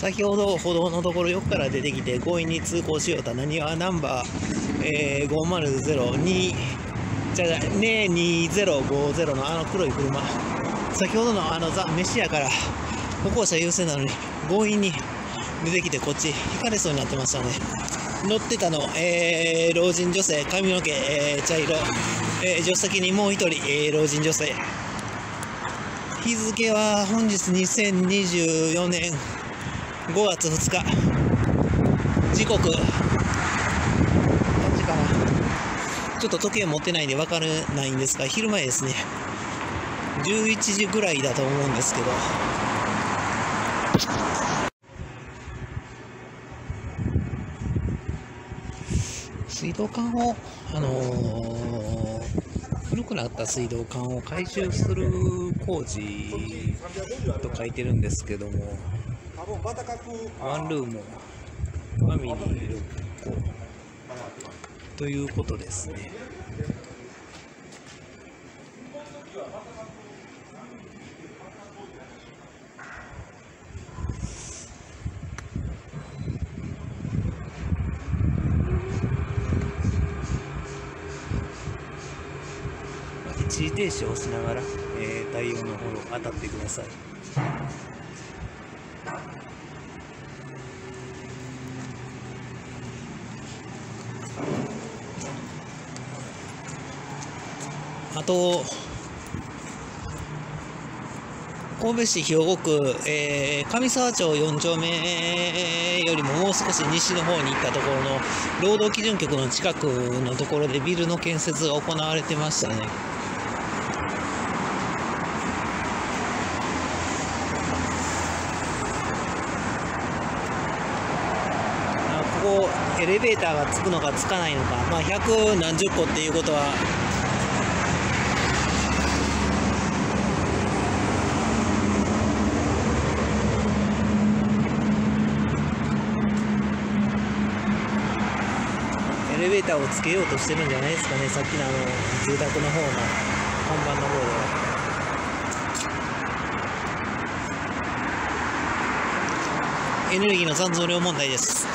先ほど歩道のところ横から出てきて強引に通行しようとなにわナンバー、えー、5002じゃじゃね2050のあの黒い車。先ほどのあのザ・メシアから歩行者優先なのに強引に出てきてこっち引かれそうになってましたね。乗ってたの、えー、老人女性髪の毛、えー、茶色、えー、助手席にもう一人、えー、老人女性。日付は本日2024年5月2日。時刻。何時かな。ちょっと時計持ってないんで分からないんですが昼前ですね。11時ぐらいだと思うんですけど。水道管を、あのー、古くなった水道管を改修する工事と書いてるんですけども。ワンルームファミリー6個ということですね一時停止をしながら、えー、対応の方を当たってください。と、神戸市兵庫区、えー、上沢町4丁目よりももう少し西の方に行ったところの労働基準局の近くのところでビルの建設が行われてましたね。ここエレベーターがつくのかつかないのか、まあ、百何十個っていうことはーターをつけようとしてるんじゃないですかねさっきのあの住宅の方の看板の方では。エネルギーの残存量問題です。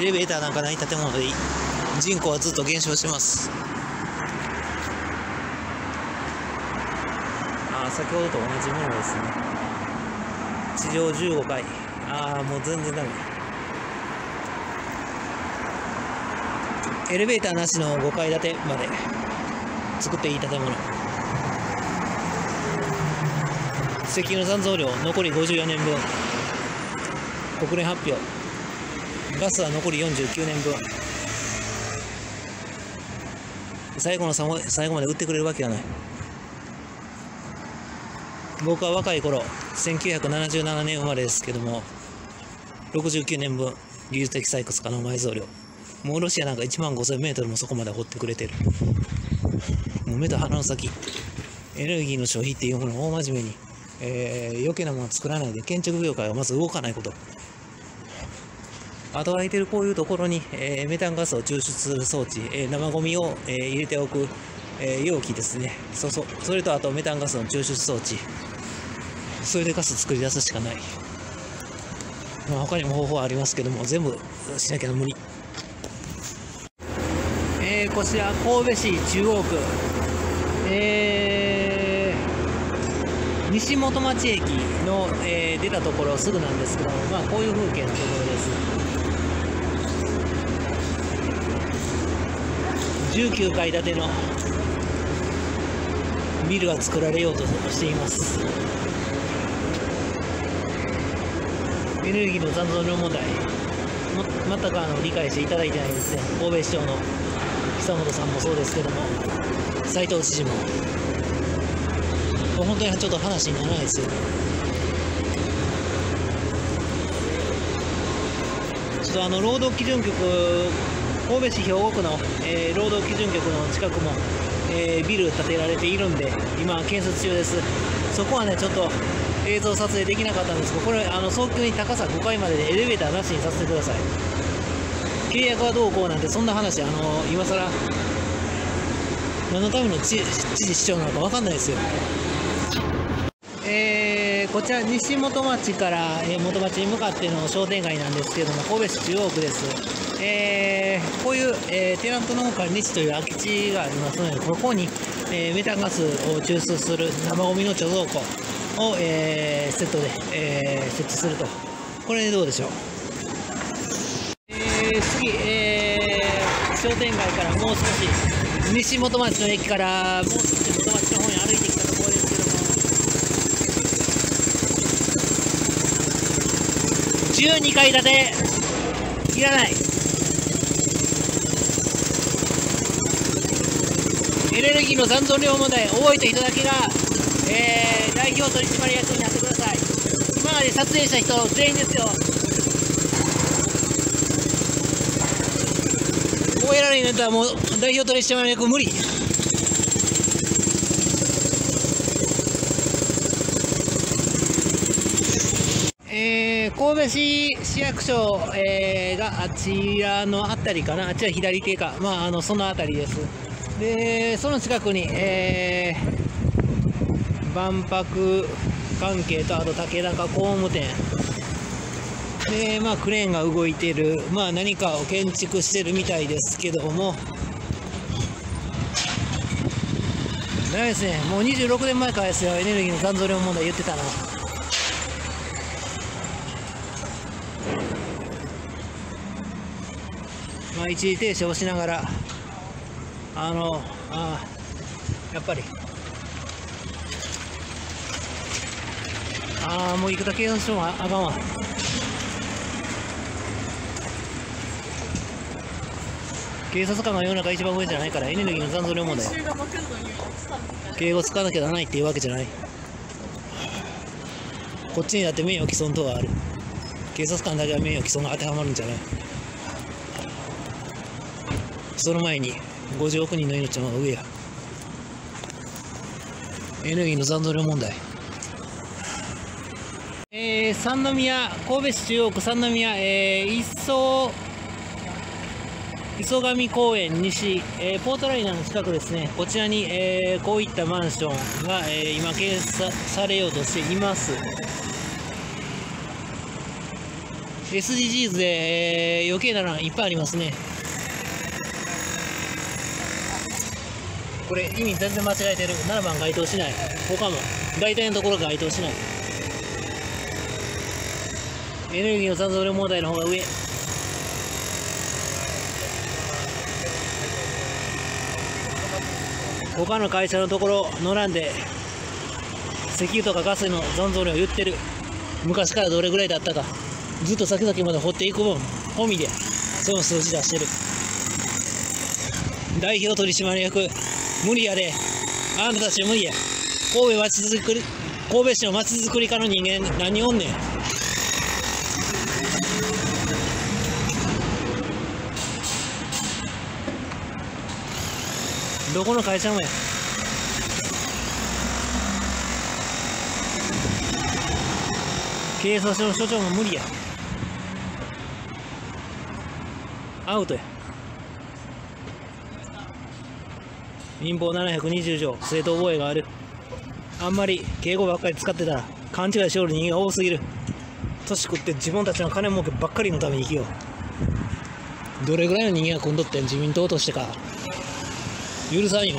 エレベーターなんかない建物で人口はずっと減少してます。ああ、先ほどと同じものですね。地上15階。ああ、もう全然ダメ。エレベーターなしの5階建てまで作っていい建物。石油の残存量残り54年分。国連発表ガスは残り49年分最後の最後まで売ってくれるわけがない僕は若い頃1977年生まれですけども69年分技術的採掘可能埋蔵量もうロシアなんか1万5000メートルもそこまで掘ってくれてる。もう目と鼻の先。エネルギーの消費っていうものを大真面目に。えー、余計なものを作らないで建築業界はまず動かないこと。後空いてるこういうところに、えー、メタンガスを抽出する装置、えー、生ゴミを、えー、入れておく、え容器ですね。そうそうそれとあとメタンガスの抽出装置。それでガス作り出すしかない、まあ、他にも方法はありますけども全部しなきゃ無理、こちら神戸市中央区えー、西本町駅の、えー、出たところすぐなんですけども、まあ、こういう風景のところです。19階建てのビルが作られようとしています。エネルギーの残存量問題、全くあの理解していただいてないですね。神戸市長の久本さんもそうですけども、斉藤知事も。本当にちょっと話にならないですよ。ちょっとあの労働基準局、神戸市兵庫区の、えー、労働基準局の近くも、えー、ビル建てられているんで、今、建設中です。そこはね、ちょっと映像撮影できなかったんですけど、これ、あの早急に高さ5階まででエレベーターなしにさせてください。契約はどうこうなんて、そんな話、あの今更何のための知知事市長なのか分かんないですよ。えーこちら西本町から、えー元町に向かっての商店街なんですけども神戸市中央区です、えーこういう、えーテナントの管理地という空き地がありますのでここに、えーメタンガスを抽出する生ゴミの貯蔵庫を、えーセットで、えー設置すると。これでどうでしょう？えー次、えー商店街からもう少し西本町の駅からもう少し元町の方に歩いてきたところですけども。12階建ていらない。エネルギーの残存量問題覚えていただけが、えー代表取締役になってください。今まで撮影した人全員ですよ。覚えられないんだったらもう代表取締役無理。えー神戸市市役所、えーがあちらの辺りかな、あっちは左手か、まあ、あのその辺りです。で、その近くに、えー万博関係と、あと竹中工務店、で、まあ、クレーンが動いてる、まあ、何かを建築してるみたいですけども、ダメですね、もう26年前からですよ、エネルギーの残存量問題言ってたの。まあ、一時停止をしながら、あの、あやっぱり、ああ、もう行くだけしてもああかんわ。警察官が世の中一番上じゃないから、エネルギーの残存量問題。敬語使わなきゃならないっていうわけじゃない。こっちにだって名誉毀損等がある。警察官だけは名誉毀損が当てはまるんじゃない。その前に50億人の命の方が上や。エネルギーの残存量問題。えー、三宮、神戸市中央区三宮、えー、磯、磯上公園西、えーポートライナーの近くですね、こちらに、えーこういったマンションが、えー今、建設されようとしています。SDGs で、え余計なのいっぱいありますね。これ、意味全然間違えてる。7番該当しない。他も、大体のところ該当しない。エネルギーの残存量問題の方が上。他の会社のところ並んで石油とかガスの残存量言ってる。昔からどれぐらいだったか。ずっと先々まで掘っていく分込みでその数字出してる。代表取締役無理やで。あんたたち無理や。神戸町づくり神戸市の町づくり課の人間何おんねん。どこの会社もや。警察署の所長も無理や。アウトや。民法720条正当防衛がある。あんまり敬語ばっかり使ってたら勘違いしおる人間が多すぎる。年食って自分たちの金儲けばっかりのために生きよう。どれぐらいの人間が組んどってん自民党としてか。許さんよ。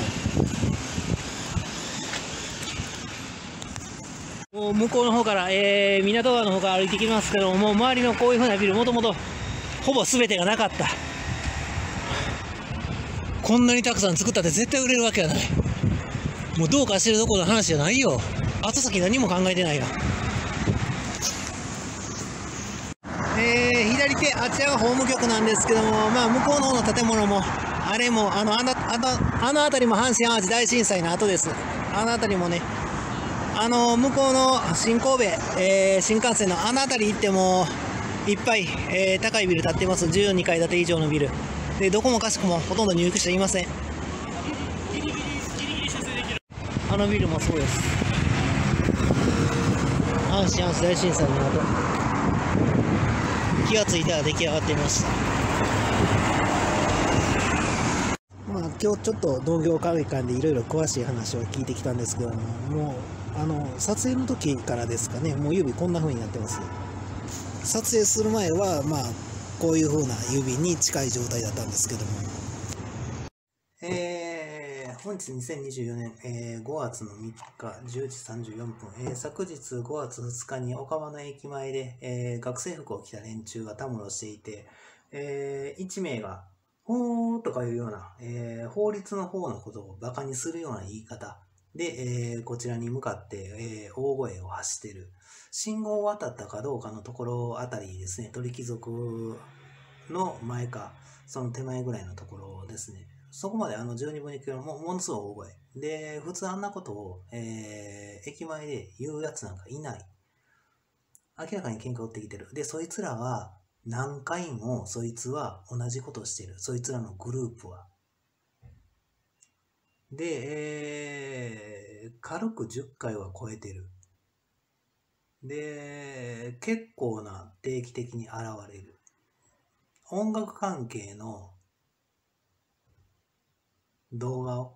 もう向こうの方から、えー、港川の方から歩いてきますけどもう周りのこういうふうなビルもともとほぼ全てがなかった。こんなにたくさん作ったって絶対売れるわけはない。もうどうかしてるところの話じゃないよ。後先何も考えてないよ。えー、左手あちらが法務局なんですけどもまあ向こうの方の建物もあれもあのあのあのあの辺りも阪神・淡路大震災の後です。あの辺りもねあの向こうの新神戸、えー新幹線のあの辺り行ってもいっぱい、えー高いビル建ってます。12階建て以上のビル。でどこもかしくもほとんど入居者いません。あのビルもそうです。阪神・淡路大震災の後。気がついたら出来上がっていましたまあ今日ちょっと農業会館でいろいろ詳しい話を聞いてきたんですけどももうあの撮影の時からですかねもう指こんな風になってます。撮影する前はまあこういう風な指に近い状態だったんですけども。えー、本日2024年、えー、5月の3日10時34分、えー、昨日5月2日に岡場の駅前で、えー、学生服を着た連中がたむろしていて、えー、1名がほーとかいうような、えー、法律の方のことを馬鹿にするような言い方で、えー、こちらに向かって、えー、大声を発してる。信号を渡ったかどうかのところあたりですね、鳥貴族の前か、その手前ぐらいのところですね。そこまであの12分にキロもものすごい大声。で、普通あんなことを、えー、駅前で言うやつなんかいない。明らかに喧嘩を売ってきてる。で、そいつらは何回もそいつは同じことしてる。そいつらのグループは。で、えー、軽く10回は超えてる。で、結構な定期的に現れる。音楽関係の動画を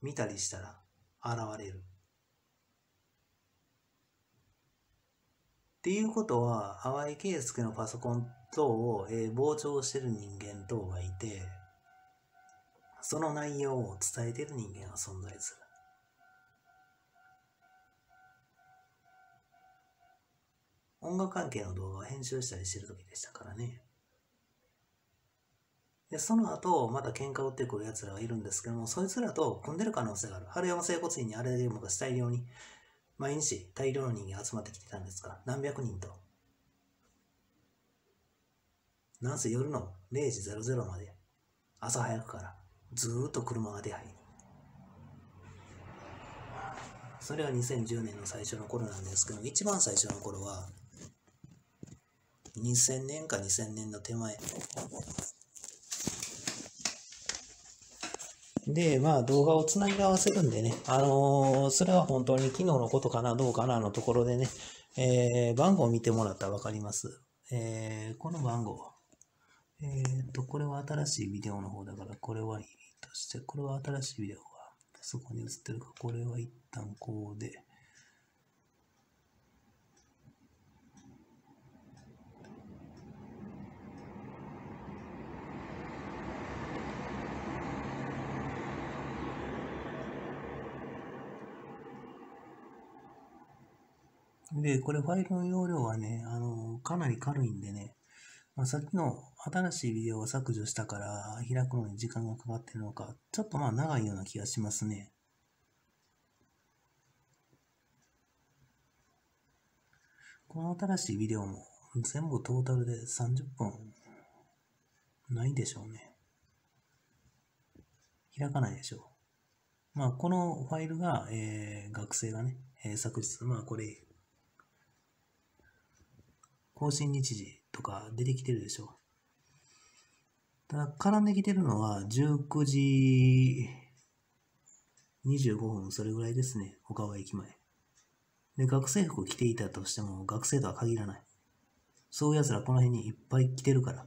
見たりしたら現れる。っていうことは、淡井圭介のパソコン等を、えー、傍聴してる人間等がいて、その内容を伝えてる人間が存在する。音楽関係の動画を編集したりしてる時でしたからね。で、その後、また喧嘩を売ってくる奴らがいるんですけども、そいつらと組んでる可能性がある。春山整骨院にあれで昔大量に、毎日大量の人間集まってきてたんですが、何百人と。なんせ夜の0時00まで、朝早くから、ずーっと車が出入り。それは2010年の最初の頃なんですけど、一番最初の頃は、2000年か2000年の手前。で、まあ動画をつなぎ合わせるんでね、あのー、それは本当に昨日のことかな、どうかなのところでね、えー、番号を見てもらったらわかります。えー、この番号。えっ、と、これは新しいビデオの方だから、これはいいとして、これは新しいビデオがそこに映ってるか、これは一旦こうで、で、これファイルの容量はね、あの、かなり軽いんでね、まあ、さっきの新しいビデオを削除したから開くのに時間がかかってるのか、ちょっとまあ長いような気がしますね。この新しいビデオも全部トータルで30分ないでしょうね。開かないでしょう。まあ、このファイルが、えー、学生がね、えー、昨日、まあこれ更新日時とか出てきてるでしょ。ただ、絡んできてるのは19時25分、それぐらいですね。岡川駅前。で、学生服着ていたとしても、学生とは限らない。そういう奴らこの辺にいっぱい来てるから。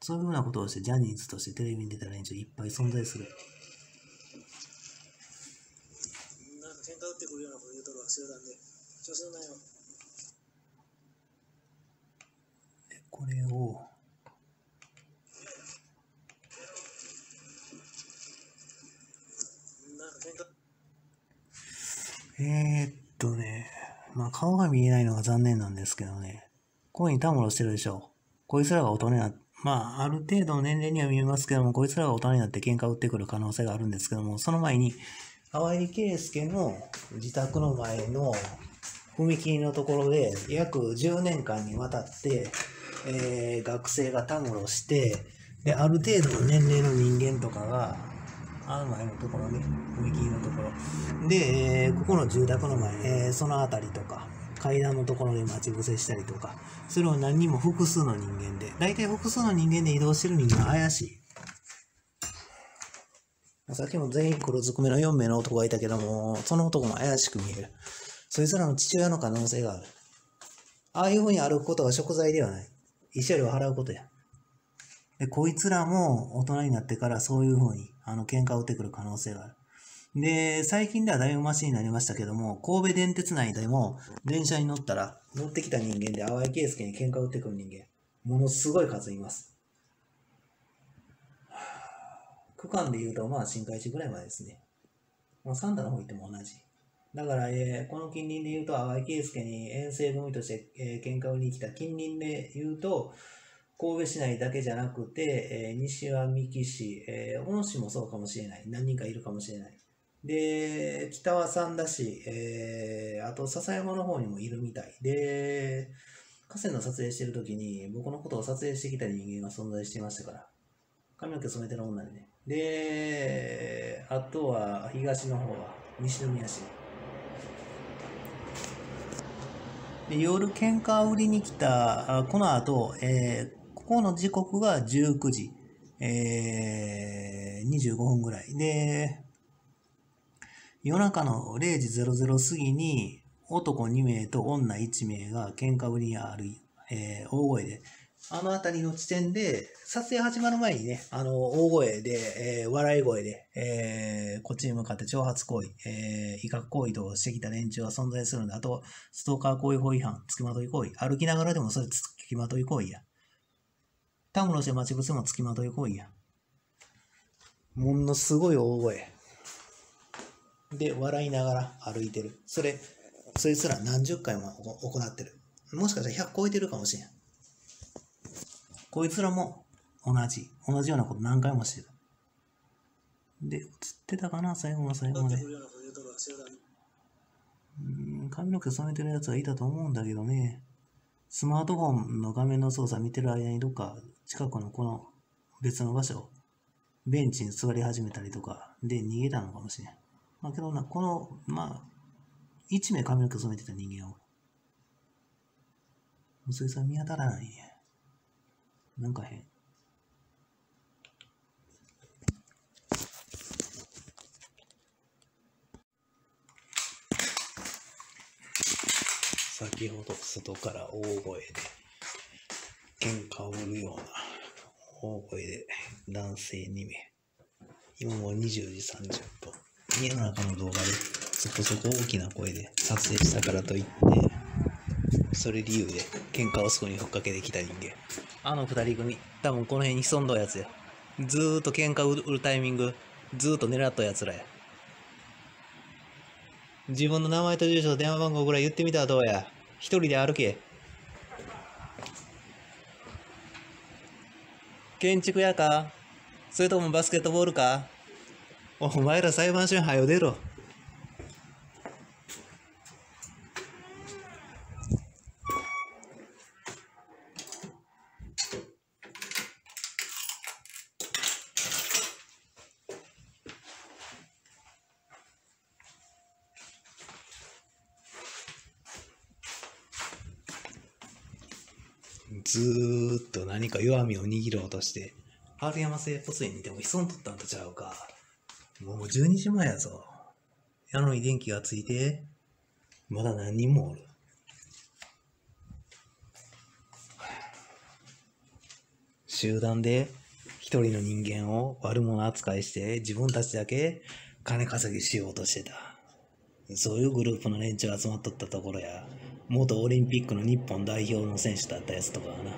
そういうふうなことをしてジャニーズとしてテレビに出た連中いっぱい存在する。なんか喧嘩打ってくるようなこと言うとるわ、集団で。調子乗んなよ。これを、えー、っとね、まあ顔が見えないのが残念なんですけどね、こういうにたむろしてるでしょ。こいつらが大人になって、まあ、ある程度の年齢には見えますけども、こいつらが大人になって喧嘩売ってくる可能性があるんですけども、その前に、淡井圭介の自宅の前の踏切のところで、約10年間にわたって、えー、学生がたむろして、で、ある程度の年齢の人間とかが、あの前のところね、踏切のところ。で、えー、ここの住宅の前、えー、その辺りとか、階段のところで待ち伏せしたりとか、それを何人も複数の人間で、大体複数の人間で移動してる人間は怪しい。さっきも全員黒ずくめの4名の男がいたけども、その男も怪しく見える。そいつらの父親の可能性がある。ああいうふうに歩くことが食材ではない。慰謝料払うことや。で、こいつらも大人になってからそういうふうに、あの、喧嘩を打ってくる可能性がある。で、最近ではだいぶマシになりましたけども、神戸電鉄内でも、電車に乗ったら、乗ってきた人間で淡井圭介に喧嘩売ってくる人間、ものすごい数います。区間で言うと、まあ、新海地ぐらいまでですね。まあ、サンタの方行っても同じ。だから、えーこの近隣で言うと、淡井圭介に遠征組として、えー喧嘩売りに来た近隣で言うと、神戸市内だけじゃなくて、えー西は三木市、えー小野市もそうかもしれない。何人かいるかもしれない。で、北は三田市、えーあと笹山の方にもいるみたい。で、河川の撮影してる時に僕のことを撮影してきた人間が存在していましたから。髪の毛染めてる女でね。で、あとは東の方は西宮市。で夜喧嘩売りに来た、この後、えーここの時刻が19時、えー25分ぐらい。で、夜中の0時00過ぎに男2名と女1名が喧嘩売りにある、えー大声で、あの辺りの地点で、撮影始まる前にね、あの、大声で、えー笑い声で、えーこっちに向かって挑発行為、えー威嚇行為としてきた連中は存在するんだ。あと、ストーカー行為法違反、付きまとい行為。歩きながらでもそれ付きまとい行為や。たむろして待ち伏せも付きまとい行為や。ものすごい大声。で、笑いながら歩いてる。それ、そいつら何十回も行ってる。もしかしたら100超えてるかもしれん。こいつらも同じ、同じようなこと何回もしてる。で、映ってたかな最後の最後まで。うん髪の毛染めてるやつはいたと思うんだけどね。スマートフォンの画面の操作見てる間にどっか近くのこの別の場所、ベンチに座り始めたりとかで逃げたのかもしれん。まあけどな、この、まあ、一名髪の毛染めてた人間を、そいつは見当たらないね。なんか変。先ほど外から大声で喧嘩を売るような大声で男性2名今もう20時30分。家の中の動画でそこそこ大きな声で撮影したからといってそれ理由で喧嘩をそこにふっかけてきた人間。あの二人組。多分この辺に潜んどやつや。ずーっと喧嘩売るタイミング。ずーっと狙ったやつらや。自分の名前と住所と電話番号ぐらい言ってみたらどうや。一人で歩け。建築屋か？それともバスケットボールか？お前ら裁判所に早よ出ろずーっと何か弱みを握ろうとして、春山整骨院にでも潜んとったんとちゃうか。もう12時前やぞ。やのに電気がついて、まだ何人もおる。集団で一人の人間を悪者扱いして自分たちだけ金稼ぎしようとしてた。そういうグループの連中が集まっとったところや、元オリンピックの日本代表の選手だったやつとかはな。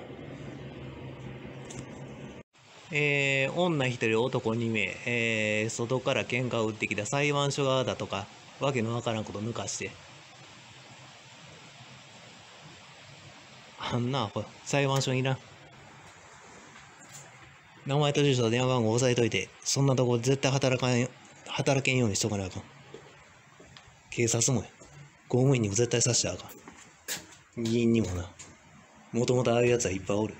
えー、女一人男二名、えー、外から喧嘩を打ってきた裁判所側だとか、わけのわからんこと抜かして。あんなアホ、裁判所にいらん。名前と住所と電話番号押さえといて、そんなとこ絶対働かん、働けんようにしとかなあかん。警察もや公務員にも絶対さしてあかん。議員にもな。もともとああいうやつはいっぱいおる。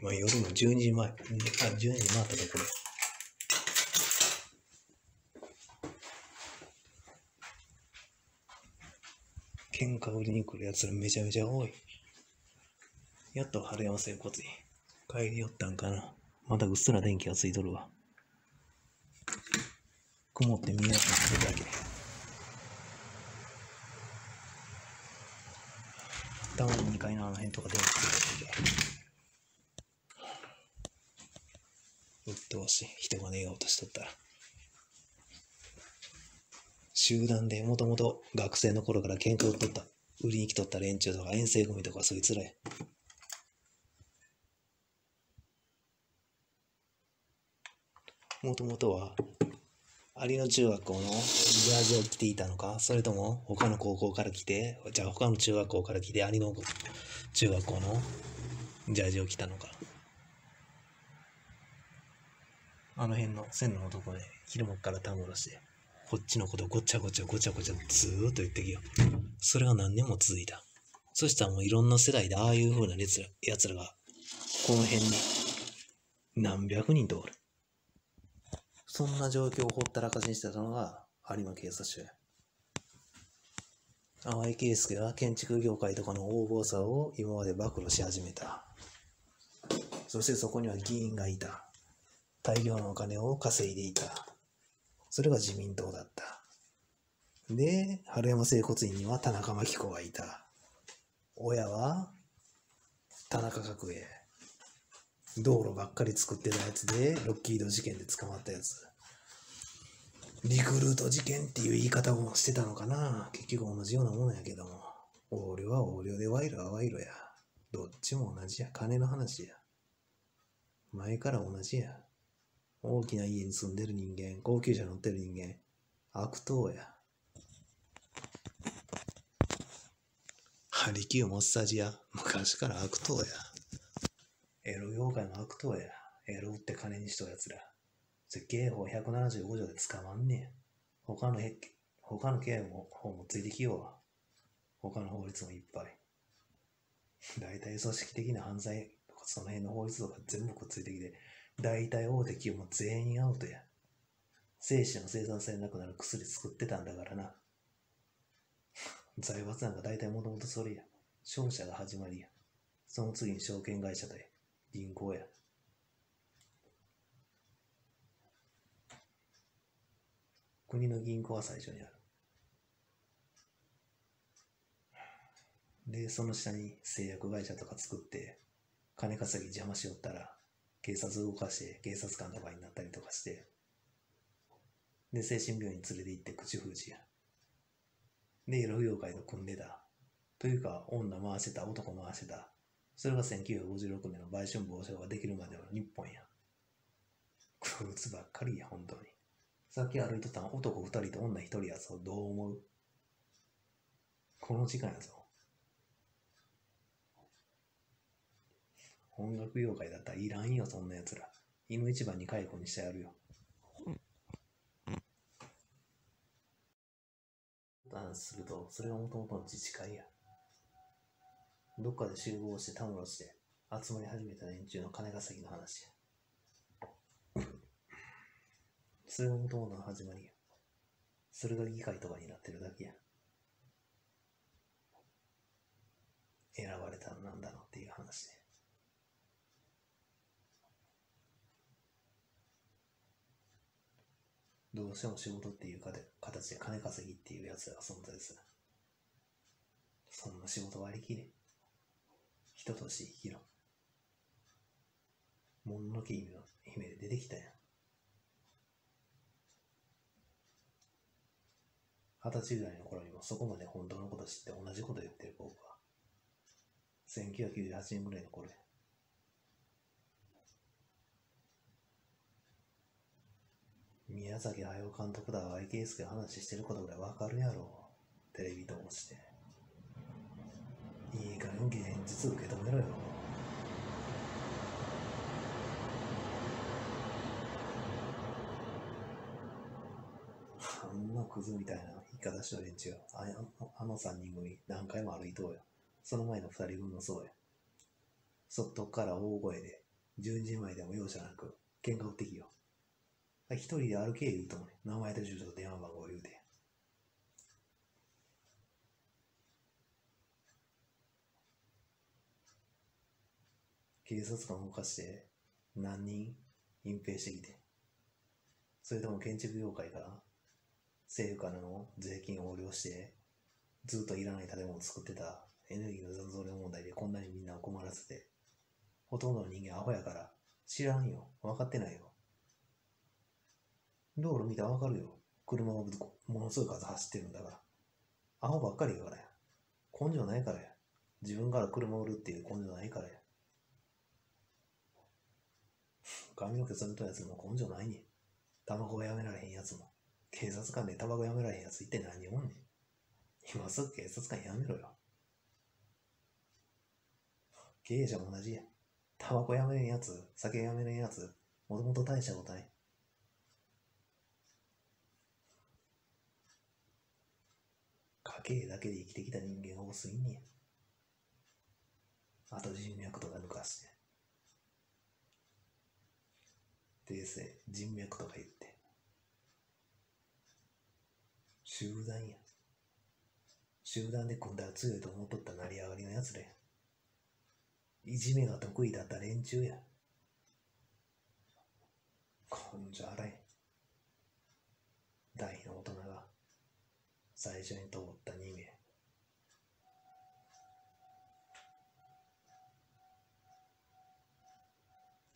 今夜の12時前。うんあ、12時回ったところ。喧嘩売りに来るやつらめちゃめちゃ多い。やっと春山整骨院。帰り寄ったんかな。まだうっすら電気がついとるわ。曇って見えなくなってるだけ。たまに2階のあの辺とか電気ついてるけど。うっどうし、人が寝ようとしとったら。集団でもともと学生の頃から喧嘩売っとった、売りに来とった連中とか遠征組とかそいつらや。もともとは、有野中学校のジャージを着ていたのか、それとも他の高校から来て、じゃあ他の中学校から来て有野中学校のジャージを着たのか？あの辺の線路の男で、昼間からたむろして、こっちのことごちゃごちゃごちゃごちゃずーっと言ってきよ。それが何年も続いた。そしたらもういろんな世代でああいう風な奴ら奴らが、この辺に何百人とおる。そんな状況をほったらかしにしてたのが有馬警察署や。淡井圭介は建築業界とかの横暴さを今まで暴露し始めた。そしてそこには議員がいた。大量のお金を稼いでいた。それが自民党だった。で、春山整骨院には田中真紀子がいた。親は田中角栄。道路ばっかり作ってたやつで、ロッキード事件で捕まったやつ。リクルート事件っていう言い方をしてたのかな結局同じようなものやけども。横領は横領で賄賂は賄賂や。どっちも同じや。金の話や。前から同じや。大きな家に住んでる人間、高級車乗ってる人間、悪党や。ハリキューマッサージや、昔から悪党や。エロ業界の悪党や。エロって金にしとやつら。設計法175条で捕まんねん。他のへ他の刑も法もついてきようわ。他の法律もいっぱい。大体組織的な犯罪とかその辺の法律とか全部くっついてきて、大体大手企業も全員アウトや。精子の生産性なくなる薬作ってたんだからな。財閥なんか大体もともとそれや。商社が始まりや。その次に証券会社で、銀行や。国の銀行は最初にある。で、その下に製薬会社とか作って、金稼ぎ邪魔しよったら、警察動かして警察官とかになったりとかして、で、精神病院に連れて行って口封じや。で、エロ業界と組んでた。というか、女回してた、男回してた。それが1956年の売春防止法ができるまでの日本や。こいつばっかりや、本当に。さっき歩いとった男二人と女一人やぞ。どう思う？この時間やぞ。音楽業界だったらいらんよ、そんな奴ら。犬一番に解雇にしてやるよ。話すると、それがもともとの自治会や。どっかで集合してたむろして集まり始めた連中の金稼ぎの話や。それがもともとの始まりや。それが議会とかになってるだけや。選ばれたのなん。だろうっていう話で。どうしても仕事っていうかで形で金稼ぎっていうやつが存在する。そんな仕事割り切れ。人として生きろ。もののけ姫の姫で出てきたやん。二十歳ぐらいの頃にもそこまで本当のこと知って同じこと言ってる僕は。1998年ぐらいの頃や。宮崎駿監督だわ、池介話してることぐらいわかるやろ。テレビ通して。いい加減現実受け止めろよ。あんなクズみたいな言い方しとる連中あのあの三人組何回も歩いとうよ。その前の二人分もそうや。そっとから大声で、十人前でも容赦なく、喧嘩売ってきよ。一人で歩け言うともね、名前と住所と電話番号言うて。警察官を動かして何人隠蔽してきて。それとも建築業界から政府からの税金を横領して、ずっといらない建物を作ってたエネルギーの残存量問題でこんなにみんなを困らせて、ほとんどの人間アホやから知らんよ。分かってないよ。道路見たらわかるよ。車がものすごい数走ってるんだから。アホばっかりやからや。根性ないからや。自分から車を売るっていう根性ないからや。髪の毛染めたやつも根性ないね。タバコやめられへんやつも。警察官でタバコやめられへんやつ一体何おんねん。今すぐ警察官やめろよ。経営者も同じや。タバコやめれんやつ、酒やめれんやつ、もともと大したことない。家計だけで生きてきた人間多すぎんね。あと人脈とか抜かして。訂正、人脈とか言って。集団や。集団で組んだら強いと思っとった成り上がりのやつで。いじめが得意だった連中や。根性荒い。大の大人が最初に通った2名。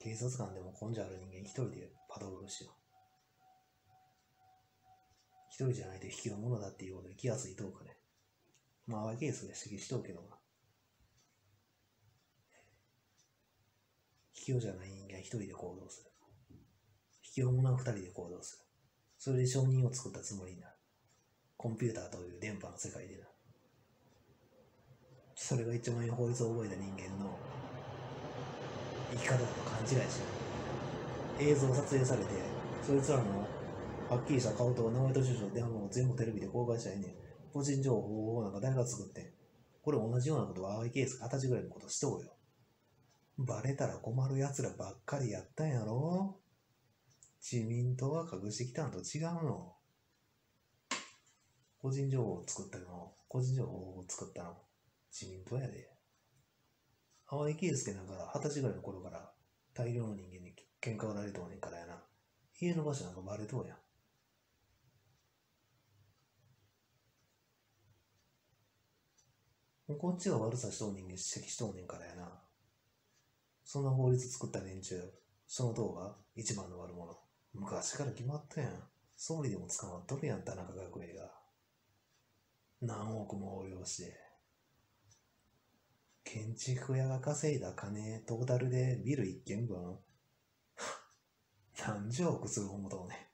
警察官でも根性ある人間一人でパトロールしよう。一人じゃないと引きのものだっていうことで気がついとうかね。まあ、淡いケースで指摘しとうけどな。引きじゃない人間一人で行動する。引きもな二人で行動する。それで承認を作ったつもりになる。コンピューターという電波の世界でな。それが一番法律を覚えた人間の生き方だと勘違いしない。映像撮影されてそいつらのはっきりした顔と名前と住所電話番号全部テレビで公開したらえね個人情報をなんか誰が作ってこれ同じようなことは淡いケース二十歳ぐらいのことしとうよ。バレたら困る奴らばっかりやったんやろ。自民党が隠してきたのと違うの。個人情報を作ったの個人情報を作ったの自民党やで淡井圭介なんか二十歳ぐらいの頃から大量の人間に喧嘩売られとうねんからやな。家の場所なんかバレとうやん。こっちが悪さしとう人間指摘しとうねんからやな。そんな法律作った連中、その党が一番の悪者。昔から決まったやん。総理でも捕まっとるやん、田中角栄が。何億も横領して。建築屋が稼いだ金、トータルでビル一軒分、何十億する思うとね。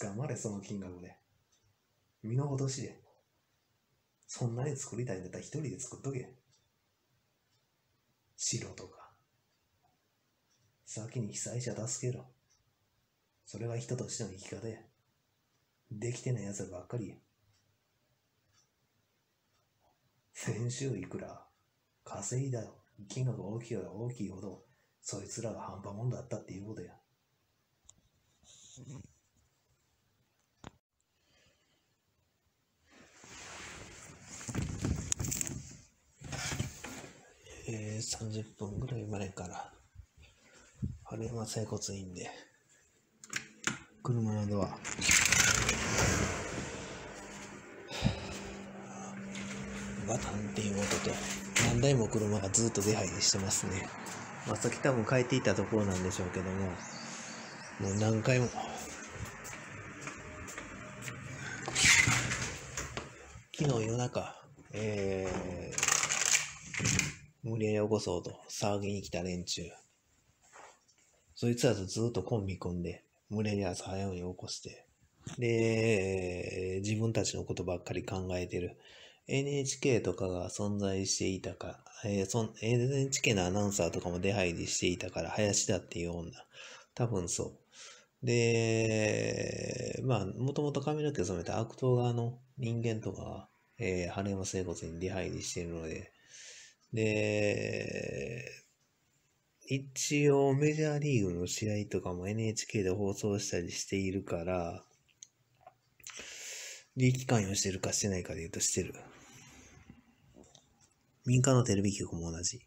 捕まれ、その金額で。身の程しで。そんなに作りたいんだったら一人で作っとけ。城とか。先に被災者助けろ。それが人としての生き方や。できてない奴らばっかりや。先週いくら稼いだ金額が大きい大きいほど、そいつらが半端もんだったっていうことや。えー、30分ぐらい前から、晴山整骨院で、車のドア、バタンっていう音と、何台も車がずっと出入りしてますね。まあ、さっき多分帰っていたところなんでしょうけども、もう何回も、昨日夜中、えー、無理やり起こそうと騒ぎに来た連中。そいつらとずっとコンビ組んで、無理やり朝早うに起こして、で、自分たちのことばっかり考えてる。NHK とかが存在していたか、えー、そ NHK のアナウンサーとかも出入りしていたから、林田っていう女。多分そう。で、まあ、もともと髪の毛染めた悪党側の人間とかは、えー、羽山整骨に出入りしているので、で、一応メジャーリーグの試合とかも NHK で放送したりしているから、利益関与してるかしてないかで言うとしてる。民間のテレビ局も同じ。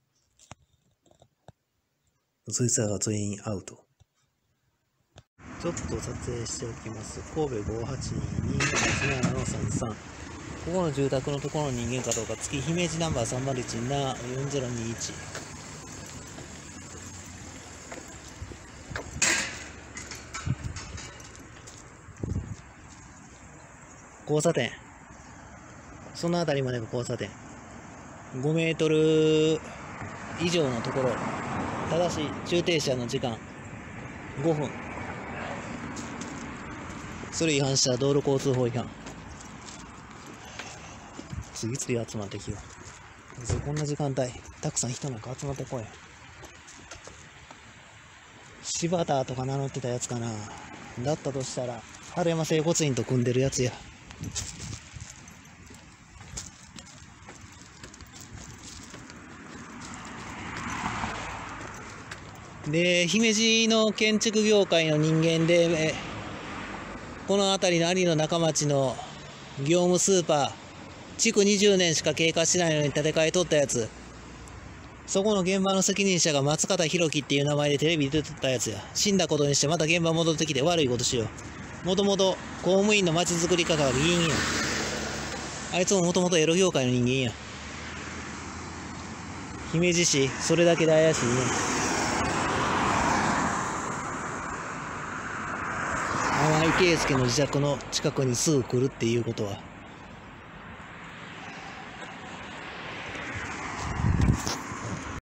そいつらが全員アウト。ちょっと撮影しておきます。神戸582-87の33。ここの住宅のところの人間かどうか、月姫路ナンバー301な4021。交差点。その辺りまでが交差点。5メートル以上のところ。ただし、駐停車の時間5分。それ違反した道路交通法違反。次々集まってきよう。こんな時間帯、たくさん人なんか集まってこい。柴田とか名乗ってたやつかな。だったとしたら、春山整骨院と組んでるやつや。で、姫路の建築業界の人間で、この辺りの有野中町の業務スーパー、築20年しか経過しないのに建て替えとったやつ。そこの現場の責任者が松方弘樹っていう名前でテレビ出てたやつや。死んだことにしてまた現場戻ってきて悪いことしよう。もともと公務員の町づくり課が議員や。あいつももともとエロ業界の人間や。姫路市、それだけで怪しいね。淡井圭介の自宅の近くにすぐ来るっていうことは